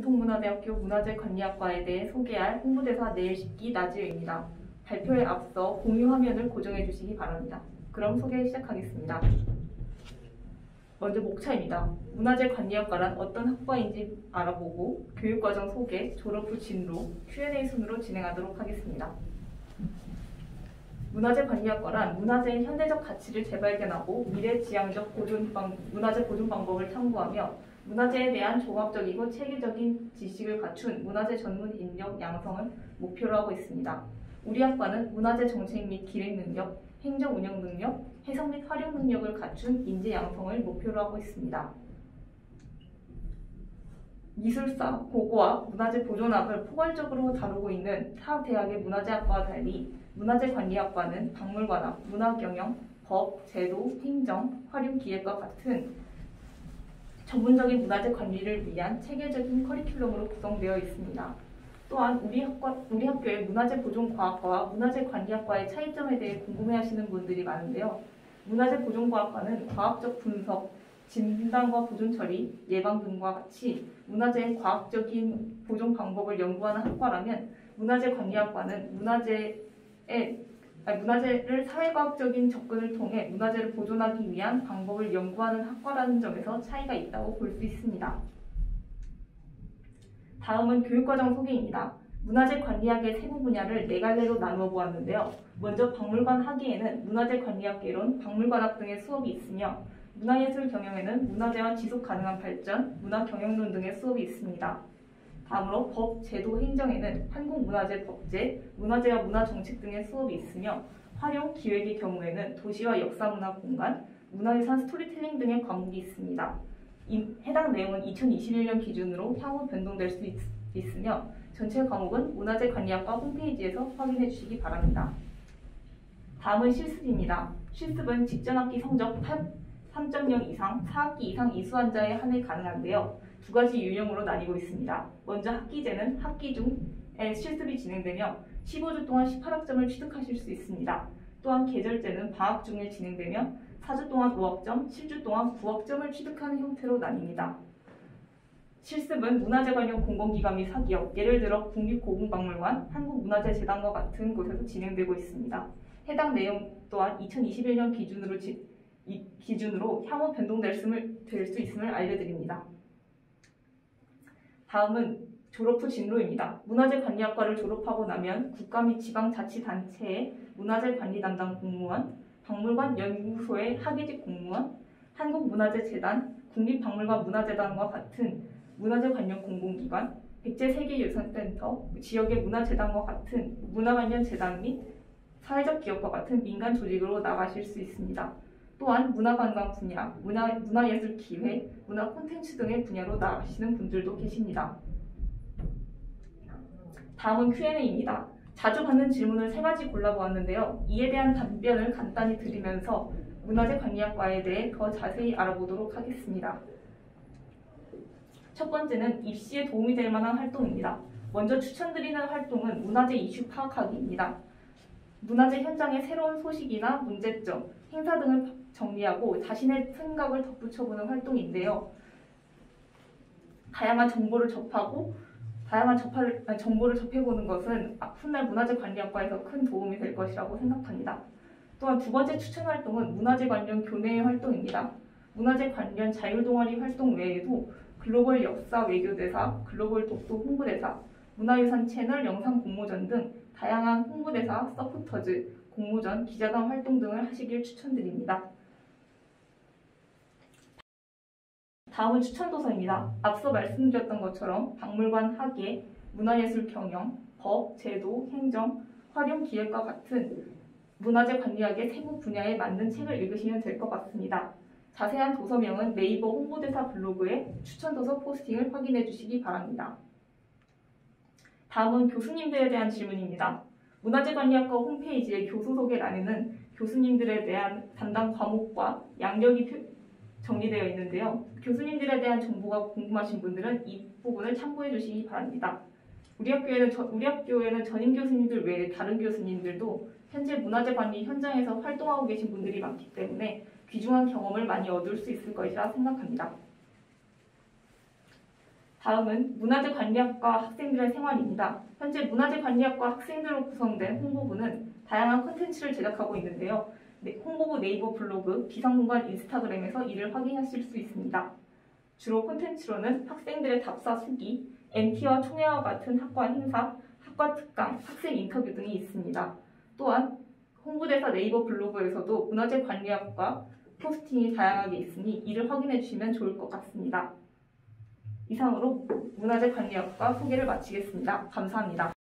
전통문화대학교 문화재관리학과에 대해 소개할 홍보대사 내일 식기 나지우입니다. 발표에 앞서 공유 화면을 고정해 주시기 바랍니다. 그럼 소개 시작하겠습니다. 먼저 목차입니다. 문화재관리학과란 어떤 학과인지 알아보고 교육과정 소개, 졸업 후 진로, Q&A 순으로 진행하도록 하겠습니다. 문화재관리학과란 문화재의 현대적 가치를 재발견하고 미래지향적 보존 방, 문화재 보존 방법을 탐구하며 문화재에 대한 종합적이고 체계적인 지식을 갖춘 문화재 전문 인력 양성을 목표로 하고 있습니다. 우리 학과는 문화재 정책 및 기획 능력, 행정 운영 능력, 해석 및 활용 능력을 갖춘 인재 양성을 목표로 하고 있습니다. 미술사, 고고학, 문화재 보존학을 포괄적으로 다루고 있는 타 대학의 문화재학과와 달리 문화재관리학과는 박물관학, 문화경영, 법, 제도, 행정, 활용 기획과 같은 전문적인 문화재 관리를 위한 체계적인 커리큘럼으로 구성되어 있습니다. 또한 우리 학과 우리 학교의 문화재 보존과학과와 문화재 관리학과의 차이점에 대해 궁금해하시는 분들이 많은데요. 문화재 보존과학과는 과학적 분석, 진단과 보존 처리, 예방 등과 같이 문화재의 과학적인 보존 방법을 연구하는 학과라면 문화재 관리학과는 문화재의 문화재를 사회과학적인 접근을 통해 문화재를 보존하기 위한 방법을 연구하는 학과라는 점에서 차이가 있다고 볼 수 있습니다. 다음은 교육과정 소개입니다. 문화재 관리학의 세부 분야를 네 갈래로 나누어 보았는데요. 먼저 박물관 학위에는 문화재 관리학 개론, 박물관학 등의 수업이 있으며 문화예술 경영에는 문화재와 지속 가능한 발전, 문화 경영론 등의 수업이 있습니다. 다음으로 법, 제도, 행정에는 한국문화재 법제, 문화재와 문화정책 등의 수업이 있으며 활용, 기획의 경우에는 도시와 역사문화 공간, 문화유산 스토리텔링 등의 과목이 있습니다. 이, 해당 내용은 2021년 기준으로 향후 변동될 수 있, 있으며 전체 과목은 문화재관리학과 홈페이지에서 확인해 주시기 바랍니다. 다음은 실습입니다. 실습은 직전 학기 성적 3.0 이상, 4학기 이상 이수환자에 한해 가능한데요. 두 가지 유형으로 나뉘고 있습니다. 먼저 학기제는 학기 중에 실습이 진행되며 15주 동안 18학점을 취득하실 수 있습니다. 또한 계절제는 방학 중에 진행되며 4주 동안 5학점, 7주 동안 9학점을 취득하는 형태로 나뉩니다. 실습은 문화재 관련 공공기관 및 사기업, 예를 들어 국립고궁박물관, 한국문화재재단과 같은 곳에서 진행되고 있습니다. 해당 내용 또한 2021년 기준으로, 지, 기준으로 향후 변동될 수 있음을 알려드립니다. 다음은 졸업 후 진로입니다. 문화재 관리학과를 졸업하고 나면 국가 및 지방자치단체의 문화재 관리 담당 공무원, 박물관 연구소의 학예직 공무원, 한국문화재재단, 국립박물관 문화재단과 같은 문화재 관련 공공기관, 백제세계유산센터, 지역의 문화재단과 같은 문화 관련 재단 및 사회적 기업과 같은 민간 조직으로 나가실 수 있습니다. 또한 문화관광 분야, 문화, 문화예술 기획, 문화 콘텐츠 등의 분야로 나가시는 분들도 계십니다. 다음은 Q&A입니다. 자주 받는 질문을 세 가지 골라보았는데요. 이에 대한 답변을 간단히 드리면서 문화재 관리학과에 대해 더 자세히 알아보도록 하겠습니다. 첫 번째는 입시에 도움이 될 만한 활동입니다. 먼저 추천드리는 활동은 문화재 이슈 파악하기입니다. 문화재 현장의 새로운 소식이나 문제점, 행사 등을 정리하고 자신의 생각을 덧붙여보는 활동인데요. 다양한 정보를 접하고 다양한 접할, 정보를 접해보는 것은 훗날 문화재 관리학과에서 큰 도움이 될 것이라고 생각합니다. 또한 두 번째 추천 활동은 문화재 관련 교내 활동입니다. 문화재 관련 자율동아리 활동 외에도 글로벌 역사 외교대사, 글로벌 독도 홍보대사, 문화유산 채널 영상 공모전 등 다양한 홍보대사, 서포터즈, 공모전, 기자단 활동 등을 하시길 추천드립니다. 다음은 추천 도서입니다. 앞서 말씀드렸던 것처럼 박물관 학예, 문화예술 경영, 법, 제도, 행정, 활용 기획과 같은 문화재 관리학의 세부 분야에 맞는 책을 읽으시면 될 것 같습니다. 자세한 도서명은 네이버 홍보대사 블로그에 추천 도서 포스팅을 확인해 주시기 바랍니다. 다음은 교수님들에 대한 질문입니다. 문화재 관리학과 홈페이지의 교수 소개란에는 교수님들에 대한 담당 과목과 양력이 정리되어 있는데요. 교수님들에 대한 정보가 궁금하신 분들은 이 부분을 참고해 주시기 바랍니다. 우리 학교에는 저, 우리 학교에는 전임 교수님들 외에 다른 교수님들도 현재 문화재 관리 현장에서 활동하고 계신 분들이 많기 때문에 귀중한 경험을 많이 얻을 수 있을 것이라 생각합니다. 다음은 문화재 관리학과 학생들의 생활입니다. 현재 문화재 관리학과 학생들로 구성된 홍보부는 다양한 콘텐츠를 제작하고 있는데요. 네, 홍보부 네이버 블로그, 비상공간 인스타그램에서 이를 확인하실 수 있습니다. 주로 콘텐츠로는 학생들의 답사 수기, MT와 총회와 같은 학과 행사, 학과 특강, 학생 인터뷰 등이 있습니다. 또한 홍보대사 네이버 블로그에서도 문화재 관리학과 포스팅이 다양하게 있으니 이를 확인해 주시면 좋을 것 같습니다. 이상으로 문화재 관리학과 소개를 마치겠습니다. 감사합니다.